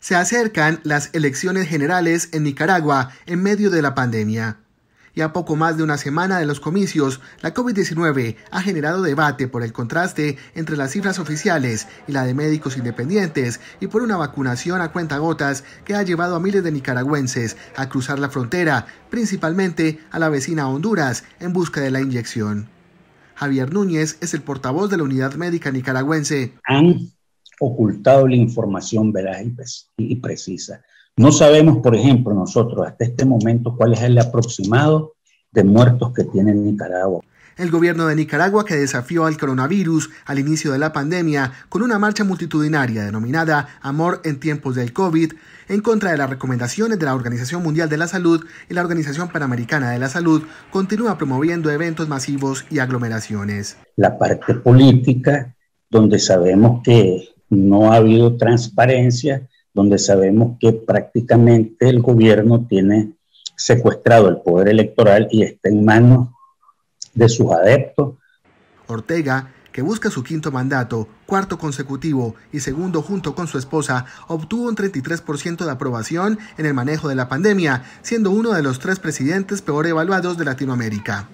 Se acercan las elecciones generales en Nicaragua en medio de la pandemia. Y a poco más de una semana de los comicios, la COVID-19 ha generado debate por el contraste entre las cifras oficiales y la de médicos independientes y por una vacunación a cuentagotas que ha llevado a miles de nicaragüenses a cruzar la frontera, principalmente a la vecina Honduras, en busca de la inyección. Javier Núñez es el portavoz de la Unidad Médica Nicaragüense ocultado la información veraz y precisa. No sabemos, por ejemplo, nosotros hasta este momento cuál es el aproximado de muertos que tiene Nicaragua. El gobierno de Nicaragua, que desafió al coronavirus al inicio de la pandemia con una marcha multitudinaria denominada Amor en tiempos del COVID, en contra de las recomendaciones de la Organización Mundial de la Salud y la Organización Panamericana de la Salud, continúa promoviendo eventos masivos y aglomeraciones. La parte política, donde sabemos que no ha habido transparencia, donde sabemos que prácticamente el gobierno tiene secuestrado el poder electoral y está en manos de sus adeptos. Ortega, que busca su quinto mandato, cuarto consecutivo y segundo junto con su esposa, obtuvo un 33% de aprobación en el manejo de la pandemia, siendo uno de los tres presidentes peor evaluados de Latinoamérica.